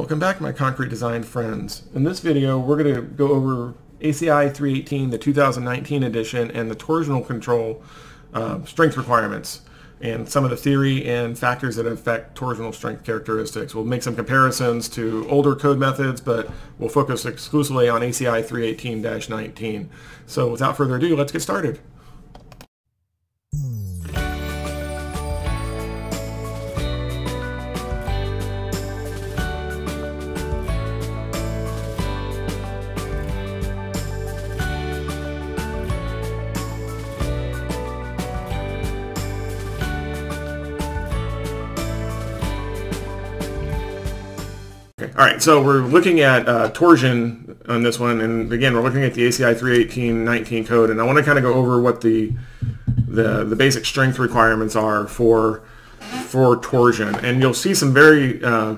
Welcome back my concrete design friends. In this video we're going to go over ACI 318, the 2019 edition, and the torsional control uh, strength requirements and some of the theory and factors that affect torsional strength characteristics. We'll make some comparisons to older code methods, but we'll focus exclusively on ACI 318-19. So without further ado, let's get started. Right, so we're looking at uh, torsion on this one, and again, we're looking at the ACI 318.19 code, and I want to kind of go over what the, the the basic strength requirements are for for torsion, and you'll see some very uh,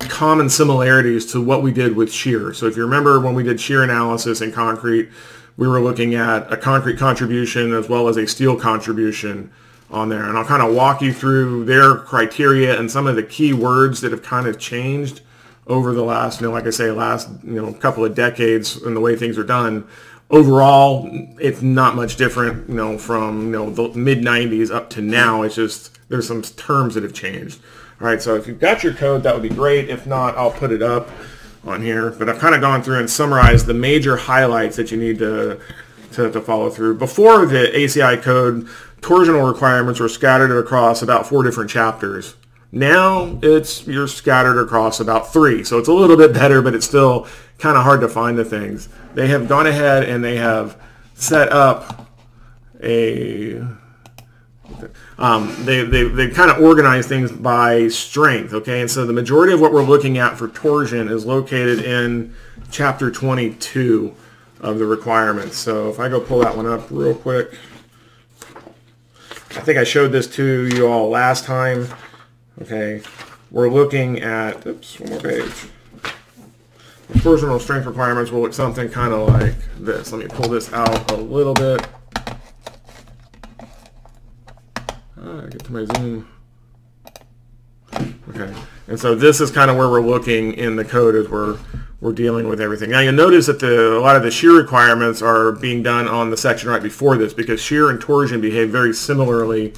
common similarities to what we did with shear. So if you remember when we did shear analysis in concrete, we were looking at a concrete contribution as well as a steel contribution on there, and I'll kind of walk you through their criteria and some of the key words that have kind of changed over the last, you know, like I say, last, you know, couple of decades and the way things are done. Overall, it's not much different, you know, from, you know, the mid 90s up to now. It's just, there's some terms that have changed. All right, so if you've got your code, that would be great. If not, I'll put it up on here. But I've kind of gone through and summarized the major highlights that you need to, to, to follow through. Before the ACI code, torsional requirements were scattered across about four different chapters. Now it's you're scattered across about three, so it's a little bit better, but it's still kind of hard to find the things. They have gone ahead and they have set up a um, they, they, they kind of organize things by strength, okay? And so the majority of what we're looking at for torsion is located in chapter 22 of the requirements. So if I go pull that one up real quick, I think I showed this to you all last time. Okay, we're looking at, oops, one more page. The torsional strength requirements will look something kind of like this. Let me pull this out a little bit. Ah, get to my zoom. Okay, and so this is kind of where we're looking in the code as we're we're dealing with everything. Now you'll notice that the a lot of the shear requirements are being done on the section right before this because shear and torsion behave very similarly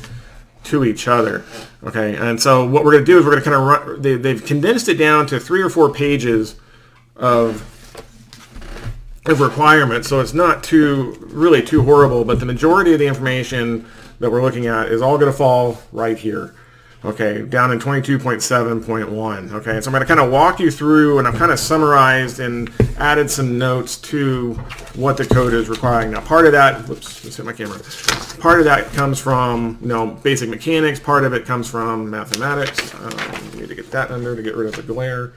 to each other. Okay, and so what we're going to do is we're going to kind of run, they, they've condensed it down to three or four pages of, of requirements, so it's not too, really too horrible, but the majority of the information that we're looking at is all going to fall right here okay, down in 22.7.1. Okay, so I'm going to kind of walk you through, and I've kind of summarized and added some notes to what the code is requiring. Now, part of that, whoops, let's hit my camera. Part of that comes from, you know, basic mechanics. Part of it comes from mathematics. Um, need to get that under to get rid of the glare.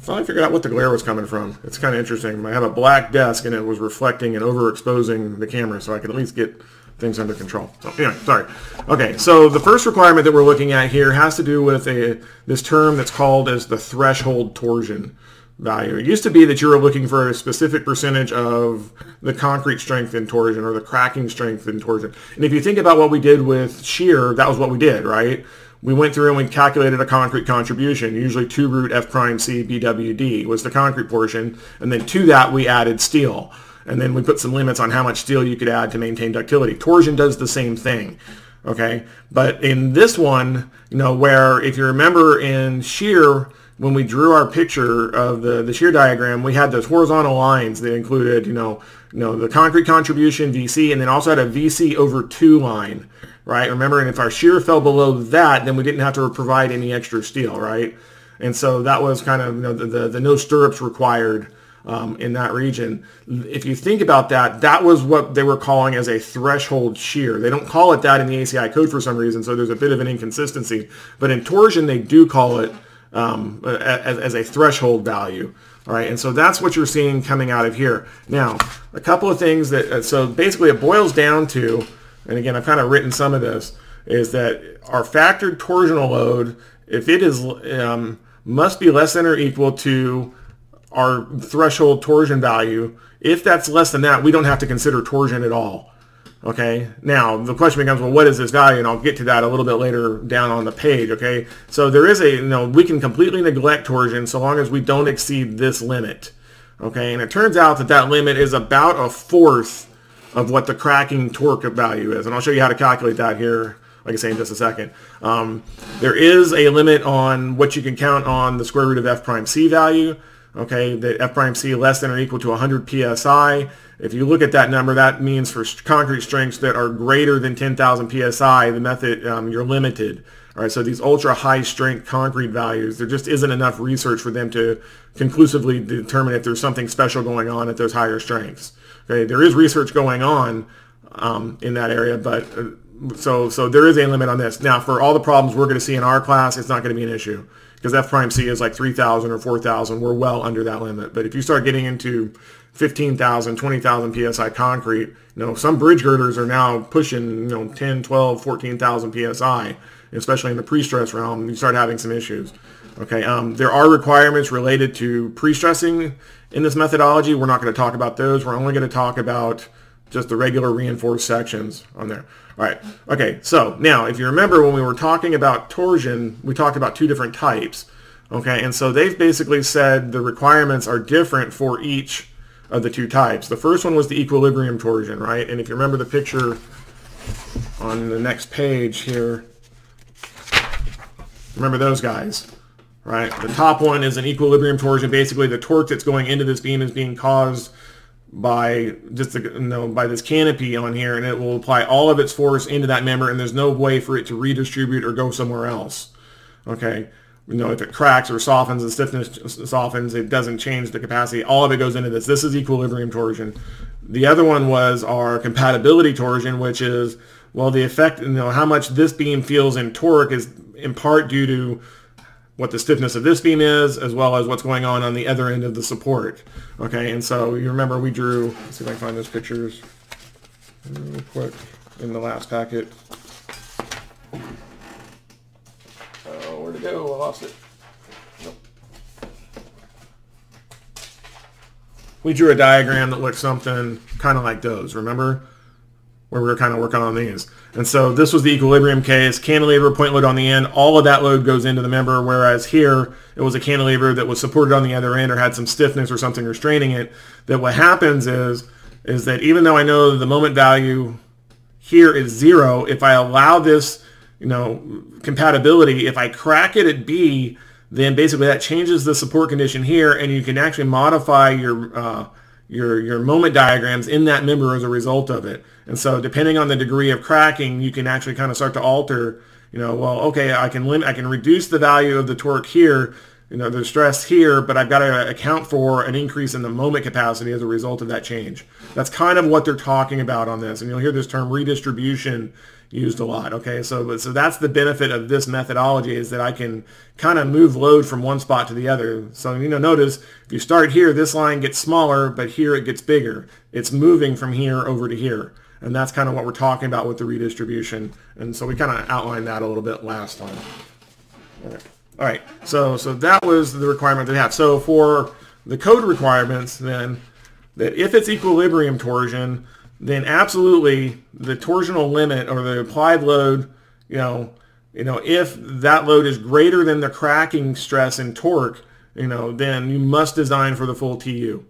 Finally figured out what the glare was coming from. It's kind of interesting. I have a black desk, and it was reflecting and overexposing the camera, so I could at least get things under control. So anyway, sorry. Okay, so the first requirement that we're looking at here has to do with a this term that's called as the threshold torsion value. It used to be that you were looking for a specific percentage of the concrete strength in torsion or the cracking strength in torsion. And if you think about what we did with shear, that was what we did, right? We went through and we calculated a concrete contribution, usually 2 root F prime C BWD was the concrete portion, and then to that we added steel and then we put some limits on how much steel you could add to maintain ductility. Torsion does the same thing, okay? But in this one, you know, where if you remember in shear, when we drew our picture of the, the shear diagram, we had those horizontal lines that included, you know, you know, the concrete contribution, VC, and then also had a VC over 2 line, right? Remember, and if our shear fell below that, then we didn't have to provide any extra steel, right? And so that was kind of, you know, the, the, the no stirrups required um, in that region. If you think about that, that was what they were calling as a threshold shear. They don't call it that in the ACI code for some reason, so there's a bit of an inconsistency. But in torsion, they do call it um, as, as a threshold value. All right, and so that's what you're seeing coming out of here. Now, a couple of things that, uh, so basically it boils down to, and again, I've kind of written some of this, is that our factored torsional load, if it is, um, must be less than or equal to our threshold torsion value. If that's less than that, we don't have to consider torsion at all. Okay, now the question becomes, well, what is this value? And I'll get to that a little bit later down on the page. Okay, so there is a, you know, we can completely neglect torsion so long as we don't exceed this limit. Okay, and it turns out that that limit is about a fourth of what the cracking torque value is. And I'll show you how to calculate that here, like I say, in just a second. Um, there is a limit on what you can count on the square root of f prime c value. Okay, the f prime c less than or equal to 100 psi. If you look at that number, that means for concrete strengths that are greater than 10,000 psi, the method, um, you're limited. All right, so these ultra high strength concrete values, there just isn't enough research for them to conclusively determine if there's something special going on at those higher strengths. Okay, there is research going on um, in that area, but uh, so so there is a limit on this. Now, for all the problems we're going to see in our class, it's not going to be an issue because F prime C is like 3,000 or 4,000. We're well under that limit. But if you start getting into 15,000, 20,000 psi concrete. You know, some bridge girders are now pushing, you know, 10, 12, 14,000 psi, especially in the pre-stress realm. You start having some issues. Okay, um, there are requirements related to pre-stressing in this methodology. We're not going to talk about those. We're only going to talk about just the regular reinforced sections on there. All right. Okay. So now, if you remember when we were talking about torsion, we talked about two different types. Okay. And so they've basically said the requirements are different for each of the two types. The first one was the equilibrium torsion, right? And if you remember the picture on the next page here, remember those guys, right? The top one is an equilibrium torsion. Basically, the torque that's going into this beam is being caused by just you know, by this canopy on here, and it will apply all of its force into that member, and there's no way for it to redistribute or go somewhere else. Okay, you know, if it cracks or softens, the stiffness softens, it doesn't change the capacity. All of it goes into this. This is equilibrium torsion. The other one was our compatibility torsion, which is, well, the effect, you know, how much this beam feels in torque is in part due to what the stiffness of this beam is, as well as what's going on on the other end of the support. Okay, and so you remember we drew, let's see if I can find those pictures real quick in the last packet. Oh, where'd it go? I lost it. Nope. We drew a diagram that looked something kind of like those, remember? Where we were kind of working on these. And so this was the equilibrium case, cantilever, point load on the end, all of that load goes into the member, whereas here it was a cantilever that was supported on the other end or had some stiffness or something restraining it, that what happens is, is that even though I know the moment value here is zero, if I allow this you know, compatibility, if I crack it at B, then basically that changes the support condition here, and you can actually modify your uh, your your moment diagrams in that member as a result of it. And so, depending on the degree of cracking, you can actually kind of start to alter. You know, well, okay, I can limit, I can reduce the value of the torque here, you know, the stress here, but I've got to account for an increase in the moment capacity as a result of that change. That's kind of what they're talking about on this. And you'll hear this term redistribution used a lot. Okay, so so that's the benefit of this methodology is that I can kind of move load from one spot to the other. So you know, notice if you start here, this line gets smaller, but here it gets bigger. It's moving from here over to here. And that's kind of what we're talking about with the redistribution. And so we kind of outlined that a little bit last time. All right. All right. So so that was the requirement they have. So for the code requirements, then that if it's equilibrium torsion, then absolutely the torsional limit or the applied load, you know, you know, if that load is greater than the cracking stress and torque, you know, then you must design for the full TU.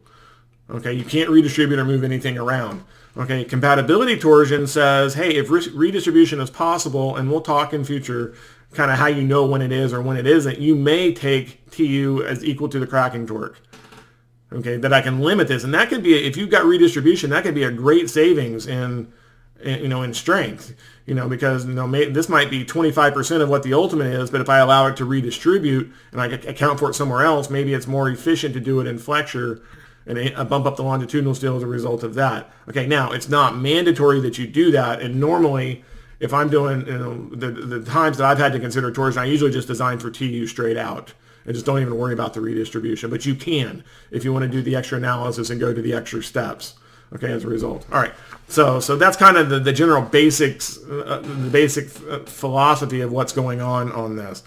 Okay, you can't redistribute or move anything around. Okay, compatibility torsion says, hey, if re redistribution is possible, and we'll talk in future kind of how you know when it is or when it isn't, you may take TU as equal to the cracking torque okay, that I can limit this. And that could be, if you've got redistribution, that could be a great savings in, in you know, in strength, you know, because, you know, may, this might be 25% of what the ultimate is, but if I allow it to redistribute and I account for it somewhere else, maybe it's more efficient to do it in flexure and a bump up the longitudinal steel as a result of that. Okay, now it's not mandatory that you do that, and normally if I'm doing you know, the, the times that I've had to consider torsion, I usually just design for TU straight out and just don't even worry about the redistribution. But you can if you want to do the extra analysis and go to the extra steps. Okay, as a result. All right. So so that's kind of the, the general basics, uh, the basic uh, philosophy of what's going on on this.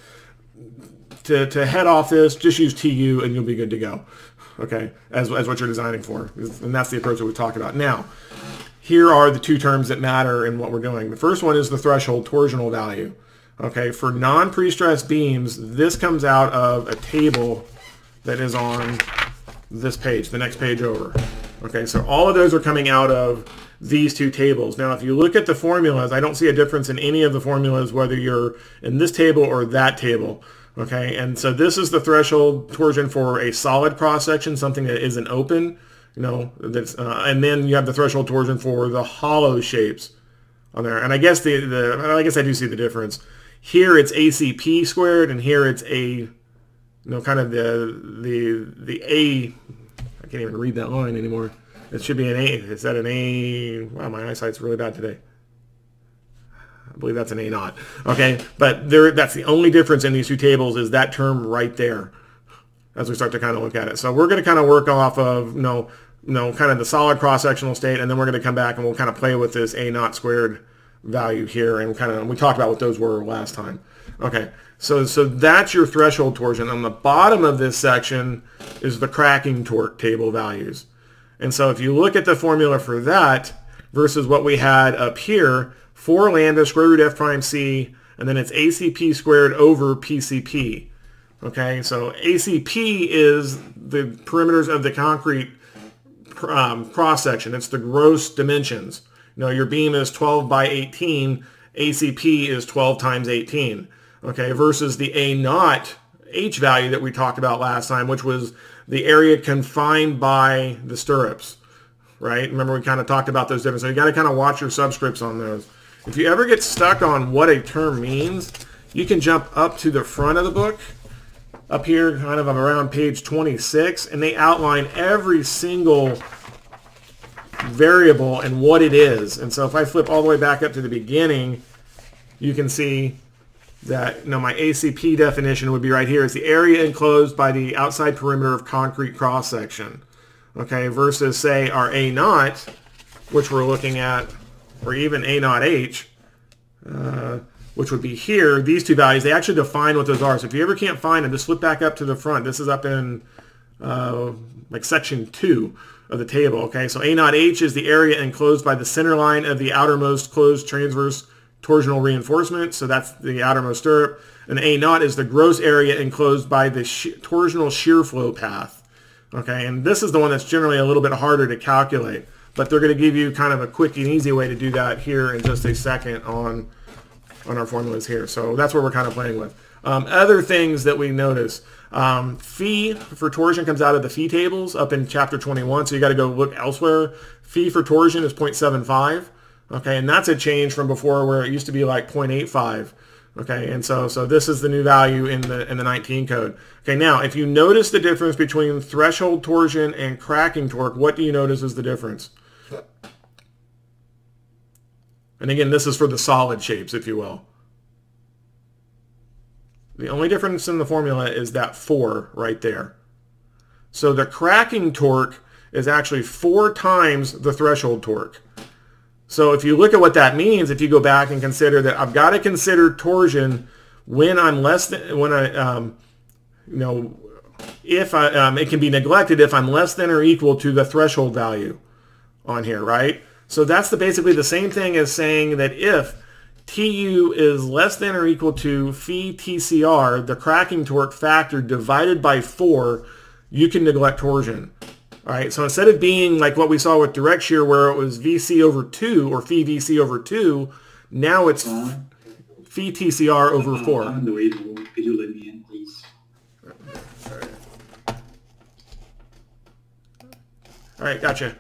To, to head off this, just use TU and you'll be good to go. Okay, as, as what you're designing for. And that's the approach that we talked about. Now, here are the two terms that matter in what we're doing. The first one is the threshold torsional value. Okay, for non-pre-stressed beams, this comes out of a table that is on this page, the next page over. Okay, so all of those are coming out of these two tables. Now, if you look at the formulas, I don't see a difference in any of the formulas, whether you're in this table or that table. Okay, and so this is the threshold torsion for a solid cross-section, something that isn't open, you know, that's, uh, and then you have the threshold torsion for the hollow shapes on there. And I guess the, the, I guess I do see the difference. Here it's ACP squared, and here it's a, you know, kind of the, the, the A, I can't even read that line anymore. It should be an A. Is that an A? Wow, my eyesight's really bad today. I believe that's an A naught. Okay, but there, that's the only difference in these two tables is that term right there as we start to kind of look at it. So we're going to kind of work off of, you know, you know, kind of the solid cross-sectional state, and then we're going to come back and we'll kind of play with this A naught squared value here, and kind of, we talked about what those were last time. Okay, so, so that's your threshold torsion. On the bottom of this section is the cracking torque table values. And so if you look at the formula for that versus what we had up here, 4 lambda square root f prime c, and then it's ACP squared over PCP. Okay, so ACP is the perimeters of the concrete um, cross section. It's the gross dimensions. You know, your beam is 12 by 18. ACP is 12 times 18. Okay, versus the A naught H value that we talked about last time, which was the area confined by the stirrups, right? Remember we kind of talked about those differences. So you got to kind of watch your subscripts on those. If you ever get stuck on what a term means, you can jump up to the front of the book, up here kind of around page 26, and they outline every single variable and what it is. And so if I flip all the way back up to the beginning, you can see that you know my ACP definition would be right here. It's the area enclosed by the outside perimeter of concrete cross section. Okay, versus say our A naught, which we're looking at, or even A naught H, uh, which would be here. These two values, they actually define what those are. So if you ever can't find them, just flip back up to the front. This is up in uh, like section two of the table. Okay, so A naught H is the area enclosed by the center line of the outermost closed transverse torsional reinforcement, so that's the outermost stirrup. And A naught is the gross area enclosed by the torsional shear flow path. Okay, and this is the one that's generally a little bit harder to calculate, but they're going to give you kind of a quick and easy way to do that here in just a second on, on our formulas here. So that's what we're kind of playing with. Um, other things that we notice, um, phi for torsion comes out of the phi tables up in chapter 21, so you got to go look elsewhere. Phi for torsion is 0.75. Okay, and that's a change from before where it used to be like 0.85. Okay, and so so this is the new value in the in the 19 code. Okay, now if you notice the difference between threshold torsion and cracking torque, what do you notice is the difference? And again, this is for the solid shapes, if you will. The only difference in the formula is that 4 right there. So the cracking torque is actually 4 times the threshold torque. So if you look at what that means, if you go back and consider that I've got to consider torsion when I'm less than, when I, um, you know, if I, um, it can be neglected if I'm less than or equal to the threshold value on here, right? So that's the, basically the same thing as saying that if TU is less than or equal to phi TCR, the cracking torque factor divided by 4, you can neglect torsion. All right, so instead of being like what we saw with direct shear where it was VC over 2 or phi VC over 2, now it's phi TCR over 4. Uh, the way to, could you let me in, please? All right. All right, gotcha.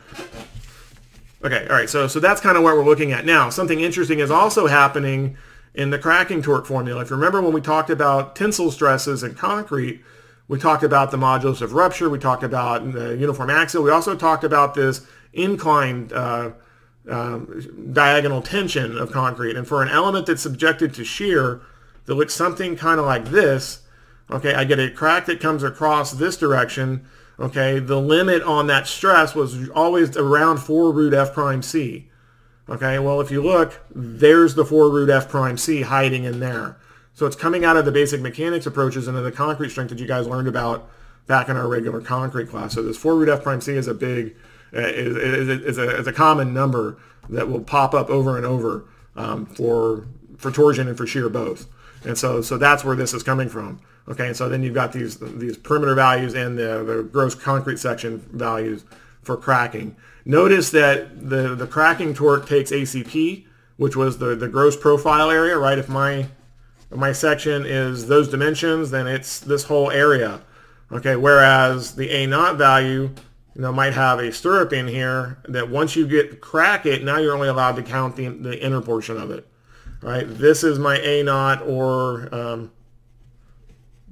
Okay, all right, so, so that's kind of what we're looking at. Now, something interesting is also happening in the cracking torque formula. If you remember when we talked about tensile stresses in concrete, we talked about the modulus of rupture. We talked about the uniform axial. We also talked about this inclined uh, um, diagonal tension of concrete. And for an element that's subjected to shear that looks something kind of like this, okay, I get a crack that comes across this direction, okay, the limit on that stress was always around 4 root f prime c. Okay, well, if you look, there's the 4 root f prime c hiding in there. So it's coming out of the basic mechanics approaches into the concrete strength that you guys learned about back in our regular concrete class. So this 4 root f prime c is a big, uh, is, is, is, a, is a common number that will pop up over and over um, for for torsion and for shear both. And so so that's where this is coming from. Okay, and so then you've got these these perimeter values and the, the gross concrete section values for cracking. Notice that the, the cracking torque takes ACP, which was the, the gross profile area, right? If my if my section is those dimensions, then it's this whole area. Okay, whereas the A naught value, you know, might have a stirrup in here that once you get crack it, now you're only allowed to count the, the inner portion of it. Right? This is my A naught or um,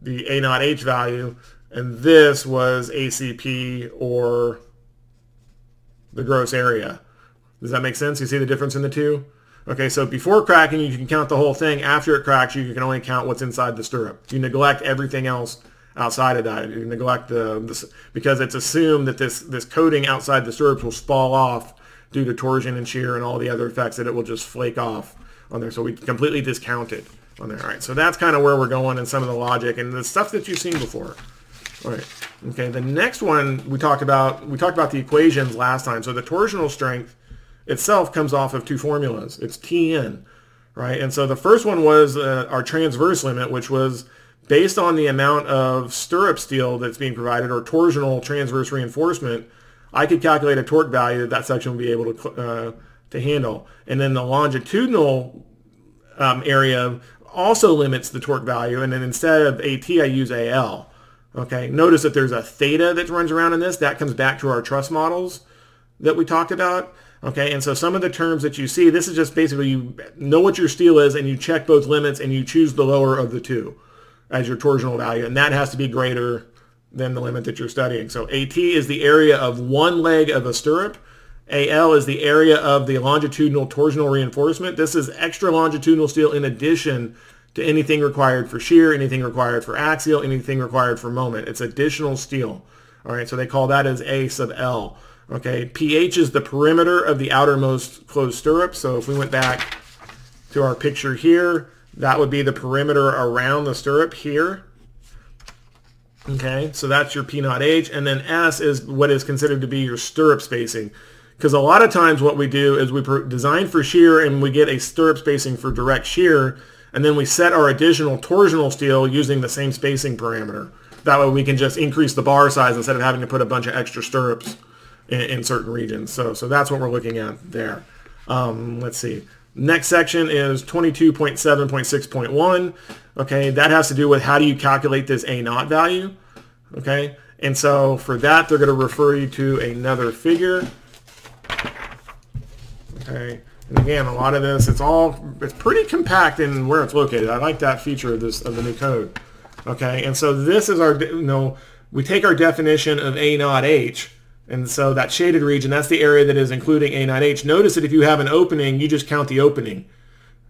the A naught H value, and this was ACP or the gross area. Does that make sense? You see the difference in the two? Okay, so before cracking, you can count the whole thing. After it cracks, you can only count what's inside the stirrup. You neglect everything else outside of that. You neglect uh, the, the because it's assumed that this this coating outside the stirrups will fall off due to torsion and shear and all the other effects that it will just flake off on there. So we completely discount it on there. All right, so that's kind of where we're going in some of the logic and the stuff that you've seen before. All right. Okay. The next one we talked about, we talked about the equations last time. So the torsional strength itself comes off of two formulas. It's Tn, right? And so the first one was uh, our transverse limit, which was based on the amount of stirrup steel that's being provided or torsional transverse reinforcement. I could calculate a torque value that that section would be able to uh, to handle. And then the longitudinal um, area also limits the torque value. And then instead of AT, I use AL. Okay, notice that there's a theta that runs around in this. That comes back to our truss models that we talked about. Okay, and so some of the terms that you see, this is just basically you know what your steel is and you check both limits and you choose the lower of the two as your torsional value. And that has to be greater than the limit that you're studying. So AT is the area of one leg of a stirrup. AL is the area of the longitudinal torsional reinforcement. This is extra longitudinal steel in addition to anything required for shear, anything required for axial, anything required for moment. It's additional steel. All right, so they call that as A sub L. Okay, pH is the perimeter of the outermost closed stirrup. So if we went back to our picture here, that would be the perimeter around the stirrup here. Okay, so that's your P naught H. And then S is what is considered to be your stirrup spacing. Because a lot of times what we do is we design for shear and we get a stirrup spacing for direct shear and then we set our additional torsional steel using the same spacing parameter. That way we can just increase the bar size instead of having to put a bunch of extra stirrups in, in certain regions. So, so that's what we're looking at there. Um, let's see. Next section is 22.7.6.1. Okay, that has to do with how do you calculate this A naught value. Okay, and so for that, they're going to refer you to another figure. Okay, and again, a lot of this, it's all, it's pretty compact in where it's located. I like that feature of this, of the new code. Okay, and so this is our, you know, we take our definition of A naught H, and so that shaded region, that's the area that is including A naught H. Notice that if you have an opening, you just count the opening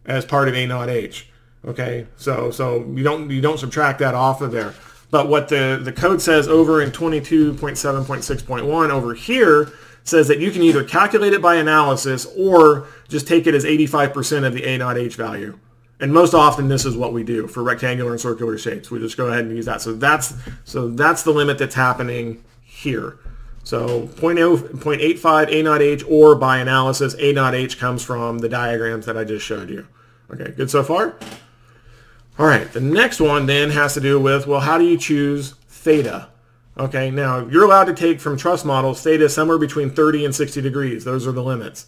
as part of A naught H. Okay, so so you don't you don't subtract that off of there. But what the, the code says over in 22.7.6.1 over here says that you can either calculate it by analysis or just take it as 85% of the A naught H value. And most often this is what we do for rectangular and circular shapes. We just go ahead and use that. So that's so that's the limit that's happening here. So 0.85 A naught H or by analysis, A naught H comes from the diagrams that I just showed you. Okay, good so far? All right, the next one then has to do with, well, how do you choose theta? Okay, now you're allowed to take from truss models theta somewhere between 30 and 60 degrees. Those are the limits.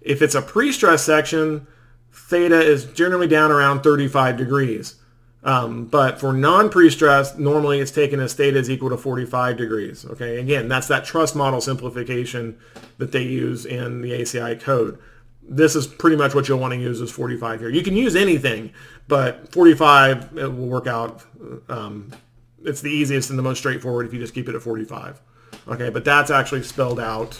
If it's a pre-stress section, theta is generally down around 35 degrees. Um, but for non-pre-stress, normally it's taken as theta is equal to 45 degrees. Okay, again, that's that truss model simplification that they use in the ACI code. This is pretty much what you'll want to use is 45 here. You can use anything, but 45 it will work out um, it's the easiest and the most straightforward if you just keep it at 45. Okay, but that's actually spelled out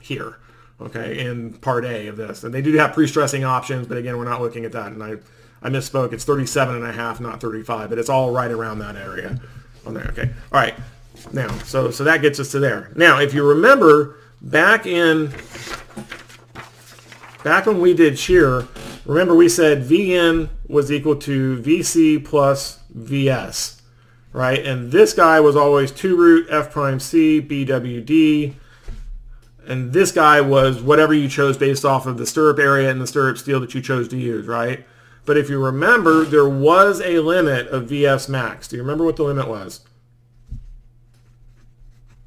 here, okay, in part A of this. And they do have pre-stressing options, but again, we're not looking at that. And I, I misspoke. It's 37 and a half, not 35, but it's all right around that area on there. Okay, all right. Now, so so that gets us to there. Now, if you remember back in back when we did shear, remember we said Vn was equal to Vc plus Vs, right? And this guy was always 2 root F prime C BWD and this guy was whatever you chose based off of the stirrup area and the stirrup steel that you chose to use, right? But if you remember, there was a limit of VS max. Do you remember what the limit was?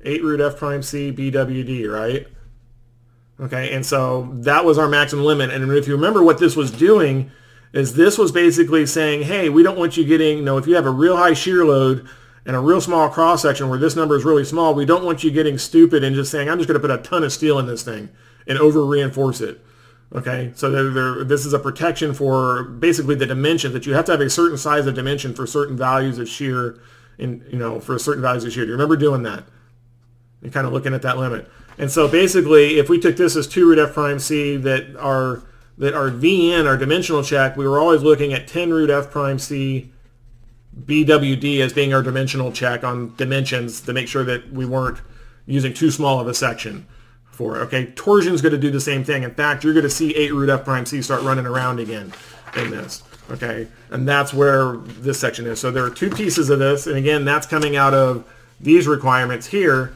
8 root F prime C BWD, right? Okay, and so that was our maximum limit. And if you remember what this was doing, is this was basically saying, hey, we don't want you getting, you know, if you have a real high shear load and a real small cross section where this number is really small, we don't want you getting stupid and just saying, I'm just going to put a ton of steel in this thing and over reinforce it. Okay, so they're, they're, this is a protection for basically the dimensions that you have to have a certain size of dimension for certain values of shear, in you know for certain values of shear. Do you remember doing that? And kind of looking at that limit. And so basically, if we took this as two root f prime c that our that our VN, our dimensional check, we were always looking at 10 root f prime c BWD as being our dimensional check on dimensions to make sure that we weren't using too small of a section for it. Okay, torsion's going to do the same thing. In fact, you're going to see 8 root f prime c start running around again in this. Okay, and that's where this section is. So there are two pieces of this, and again, that's coming out of these requirements here.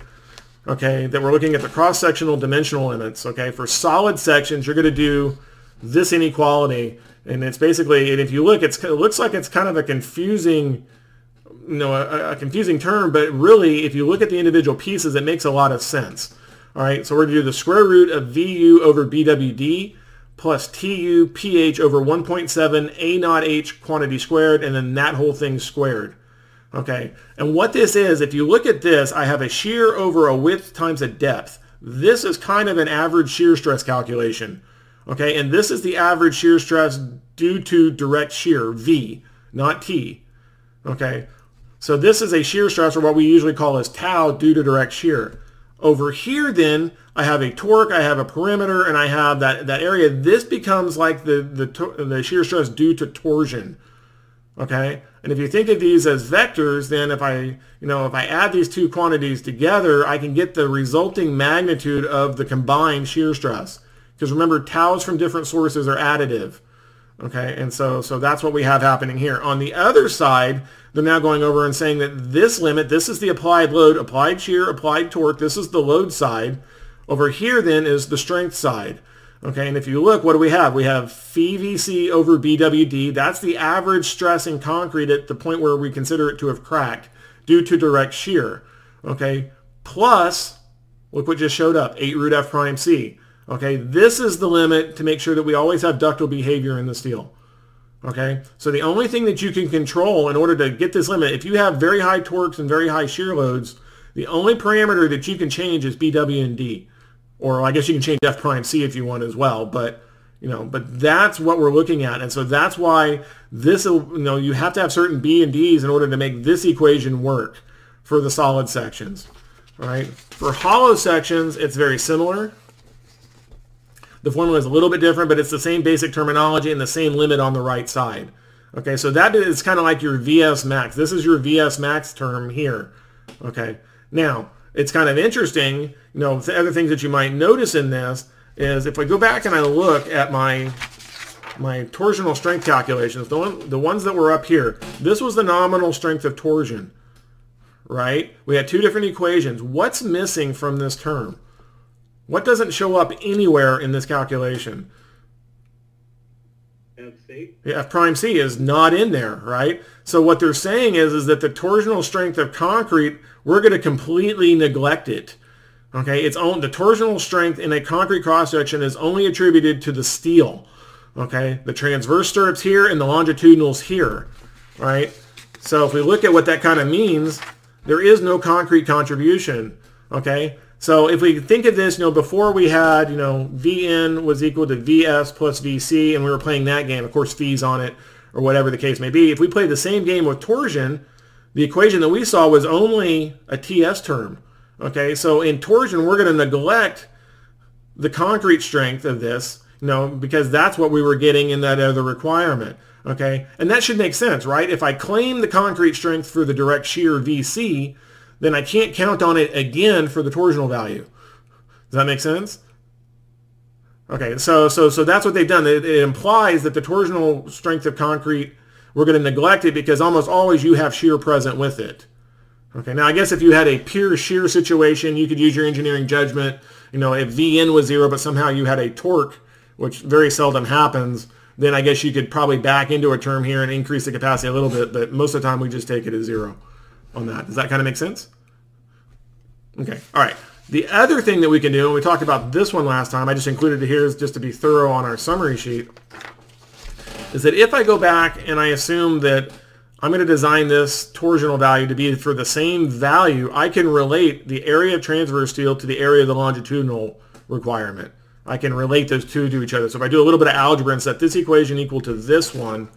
Okay, that we're looking at the cross-sectional dimensional limits. Okay, for solid sections, you're going to do this inequality, and it's basically, and if you look, it's it looks like it's kind of a confusing you know, a, a, confusing term, but really, if you look at the individual pieces, it makes a lot of sense. All right, so we're going to do the square root of VU over BWD plus TU PH over 1.7 A naught H quantity squared, and then that whole thing squared. Okay, and what this is, if you look at this, I have a shear over a width times a depth. This is kind of an average shear stress calculation. Okay, and this is the average shear stress due to direct shear, V, not T. Okay, so this is a shear stress, or what we usually call as tau, due to direct shear. Over here then, I have a torque, I have a perimeter, and I have that, that area. This becomes like the, the, the shear stress due to torsion. Okay? And if you think of these as vectors, then if I, you know, if I add these two quantities together, I can get the resulting magnitude of the combined shear stress. Because remember, taus from different sources are additive. Okay, and so, so that's what we have happening here. On the other side, they're now going over and saying that this limit, this is the applied load, applied shear, applied torque, this is the load side. Over here then is the strength side. Okay, and if you look, what do we have? We have phi VC over BWD. That's the average stress in concrete at the point where we consider it to have cracked due to direct shear. Okay, plus, look what just showed up, 8 root F prime C. Okay, this is the limit to make sure that we always have ductile behavior in the steel. Okay, so the only thing that you can control in order to get this limit, if you have very high torques and very high shear loads, the only parameter that you can change is BW and D. Or I guess you can change F prime C if you want as well, but you know, but that's what we're looking at. And so that's why this, you know, you have to have certain B and Ds in order to make this equation work for the solid sections, right? For hollow sections, it's very similar. The formula is a little bit different, but it's the same basic terminology and the same limit on the right side. Okay, so that is kind of like your VS max. This is your VS max term here. Okay, now it's kind of interesting, you know, the other things that you might notice in this is if I go back and I look at my my torsional strength calculations, the, one, the ones that were up here, this was the nominal strength of torsion, right? We had two different equations. What's missing from this term? What doesn't show up anywhere in this calculation? FC. Yeah, F prime C is not in there, right? So what they're saying is, is that the torsional strength of concrete, we're going to completely neglect it. Okay, it's on the torsional strength in a concrete cross section is only attributed to the steel. Okay, the transverse stirrups here and the longitudinals here, right? So if we look at what that kind of means, there is no concrete contribution. Okay, so if we think of this, you know, before we had, you know, Vn was equal to Vs plus Vc, and we were playing that game, of course, phis on it, or whatever the case may be. If we play the same game with torsion, the equation that we saw was only a Ts term. Okay, so in torsion, we're going to neglect the concrete strength of this, you know, because that's what we were getting in that other requirement. Okay, and that should make sense, right? If I claim the concrete strength for the direct shear Vc, then I can't count on it again for the torsional value. Does that make sense? Okay, so so so that's what they've done. It, it implies that the torsional strength of concrete, we're going to neglect it because almost always you have shear present with it. Okay, now I guess if you had a pure shear situation, you could use your engineering judgment. You know, if Vn was zero, but somehow you had a torque, which very seldom happens, then I guess you could probably back into a term here and increase the capacity a little bit, but most of the time we just take it as zero on that. Does that kind of make sense? Okay, all right. The other thing that we can do, and we talked about this one last time, I just included it here just to be thorough on our summary sheet, is that if I go back and I assume that I'm going to design this torsional value to be for the same value, I can relate the area of transverse steel to the area of the longitudinal requirement. I can relate those two to each other. So if I do a little bit of algebra and set this equation equal to this one,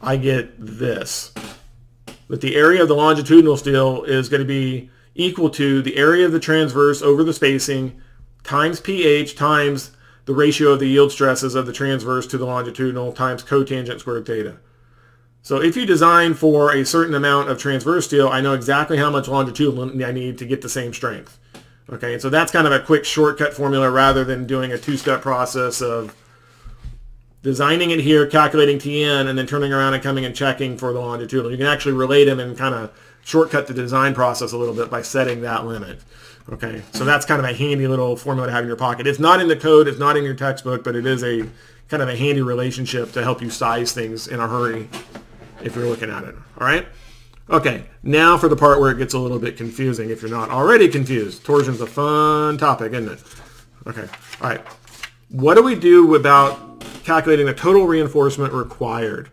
I get this. That the area of the longitudinal steel is going to be equal to the area of the transverse over the spacing times pH times the ratio of the yield stresses of the transverse to the longitudinal times cotangent squared theta. So if you design for a certain amount of transverse steel, I know exactly how much longitudinal I need to get the same strength. Okay, so that's kind of a quick shortcut formula rather than doing a two-step process of designing it here, calculating Tn, and then turning around and coming and checking for the longitudinal. You can actually relate them and kind of shortcut the design process a little bit by setting that limit. Okay, so that's kind of a handy little formula to have in your pocket. It's not in the code, it's not in your textbook, but it is a kind of a handy relationship to help you size things in a hurry if you're looking at it. All right? Okay, now for the part where it gets a little bit confusing if you're not already confused. Torsion's a fun topic, isn't it? Okay, all right. What do we do about calculating the total reinforcement required?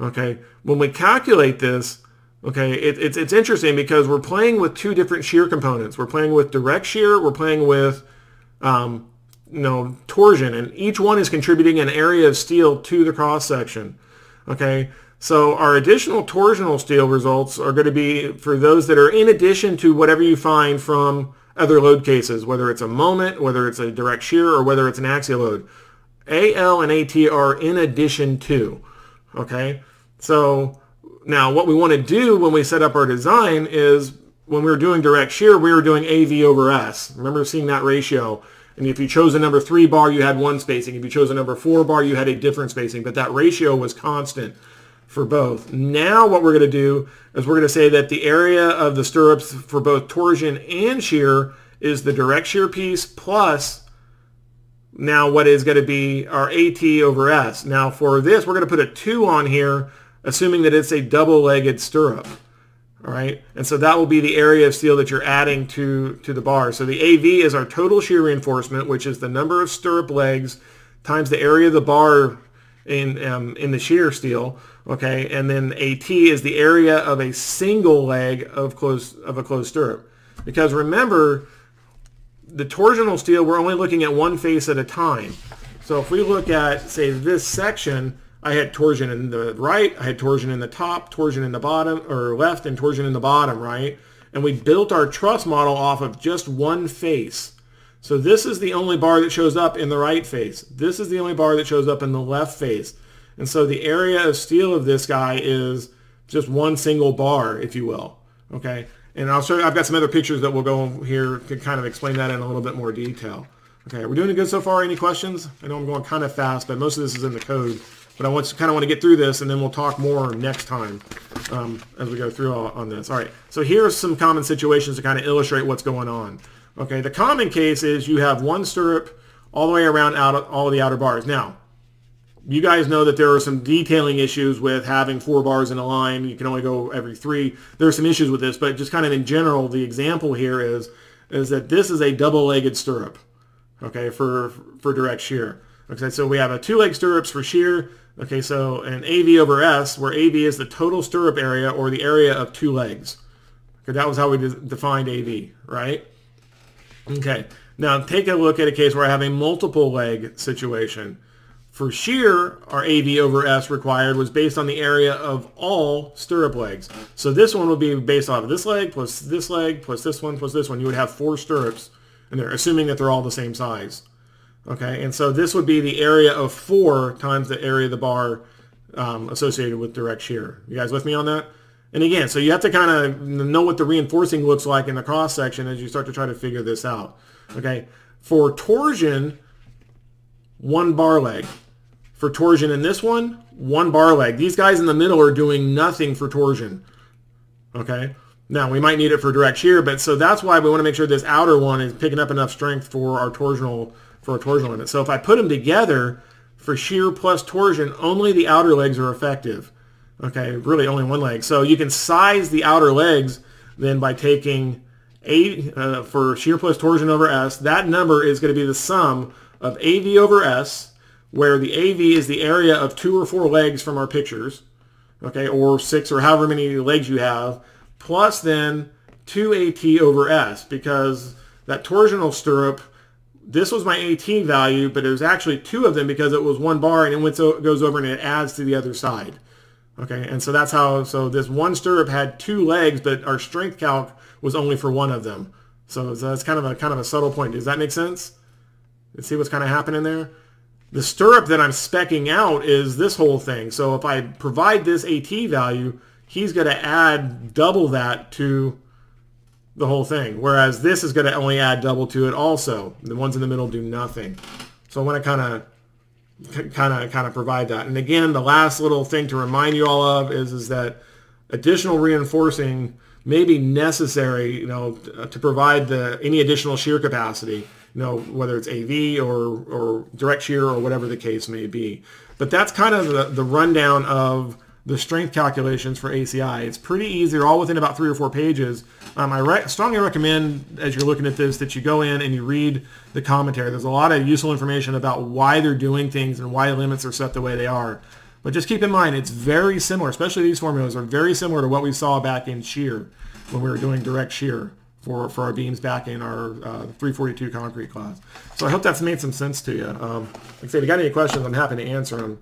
Okay, when we calculate this, okay, it, it's, it's interesting because we're playing with two different shear components. We're playing with direct shear, we're playing with, um, you know, torsion, and each one is contributing an area of steel to the cross section. Okay, so our additional torsional steel results are going to be for those that are in addition to whatever you find from other load cases, whether it's a moment, whether it's a direct shear, or whether it's an axial load. AL and AT are in addition to, okay? So now what we want to do when we set up our design is when we were doing direct shear, we were doing AV over S. Remember seeing that ratio. And if you chose a number three bar, you had one spacing. If you chose a number four bar, you had a different spacing, but that ratio was constant for both. Now what we're going to do is we're going to say that the area of the stirrups for both torsion and shear is the direct shear piece plus now what is going to be our AT over S. Now for this, we're going to put a 2 on here, assuming that it's a double-legged stirrup. All right, and so that will be the area of steel that you're adding to, to the bar. So the AV is our total shear reinforcement, which is the number of stirrup legs times the area of the bar in, um, in the shear steel Okay, and then AT is the area of a single leg of closed of a closed stirrup. Because remember, the torsional steel, we're only looking at one face at a time. So if we look at, say, this section, I had torsion in the right, I had torsion in the top, torsion in the bottom, or left, and torsion in the bottom, right? And we built our truss model off of just one face. So this is the only bar that shows up in the right face. This is the only bar that shows up in the left face. And so the area of steel of this guy is just one single bar, if you will. Okay. And I'll show you, I've got some other pictures that will go here to kind of explain that in a little bit more detail. Okay, we're doing good so far. Any questions? I know I'm going kind of fast, but most of this is in the code. But I want to kind of want to get through this, and then we'll talk more next time um, as we go through all, on this. All right, so here are some common situations to kind of illustrate what's going on. Okay, the common case is you have one stirrup all the way around out of all of the outer bars. Now, you guys know that there are some detailing issues with having four bars in a line. You can only go every three. There are some issues with this, but just kind of in general, the example here is is that this is a double-legged stirrup, okay, for for direct shear. Okay, so we have a two-leg stirrups for shear. Okay, so an AV over S, where AV is the total stirrup area or the area of two legs. Okay, that was how we de defined AV, right? Okay, now take a look at a case where I have a multiple leg situation. For shear, our AV over S required was based on the area of all stirrup legs. So this one would be based off of this leg plus this leg plus this one plus this one. You would have four stirrups, and they're assuming that they're all the same size. Okay, and so this would be the area of four times the area of the bar um, associated with direct shear. You guys with me on that? And again, so you have to kind of know what the reinforcing looks like in the cross section as you start to try to figure this out. Okay, for torsion, one bar leg. For torsion in this one, one bar leg. These guys in the middle are doing nothing for torsion. Okay? Now we might need it for direct shear, but so that's why we want to make sure this outer one is picking up enough strength for our torsional for our torsional limit. So if I put them together for shear plus torsion, only the outer legs are effective. Okay, really only one leg. So you can size the outer legs then by taking a uh, for shear plus torsion over S. That number is going to be the sum of AV over S, where the AV is the area of two or four legs from our pictures, okay, or six or however many legs you have plus then 2AT over S because that torsional stirrup, this was my AT value, but it was actually two of them because it was one bar and it went so, goes over and it adds to the other side. Okay, and so that's how, so this one stirrup had two legs, but our strength calc was only for one of them. So that's kind of a kind of a subtle point. Does that make sense? Let's see what's kind of happening there? The stirrup that I'm specking out is this whole thing. So if I provide this AT value, he's going to add double that to the whole thing. Whereas this is going to only add double to it also. The ones in the middle do nothing. So I want to kind of kind of kind of provide that. And again, the last little thing to remind you all of is is that additional reinforcing may be necessary, you know, to provide the any additional shear capacity, you know, whether it's AV or or direct shear or whatever the case may be. But that's kind of the, the rundown of the strength calculations for ACI. It's pretty easy. They're all within about three or four pages. Um, I re- strongly recommend, as you're looking at this, that you go in and you read the commentary. There's a lot of useful information about why they're doing things and why limits are set the way they are. But just keep in mind, it's very similar, especially these formulas are very similar to what we saw back in shear when we were doing direct shear for, for our beams back in our uh, 342 concrete class. So I hope that's made some sense to you. Um, like I say, if you got any questions, I'm happy to answer them.